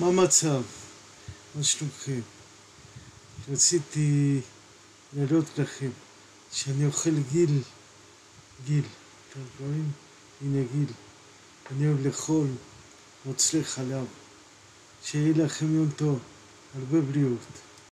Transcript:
מה המצב? מה שלומכם? רציתי להראות לכם שאני אוכל גיל, גיל, אתם רואים? הנה גיל. אני אוהב לאכול מוצרי חלב. שיהיה לכם יום טוב, הרבה בריאות.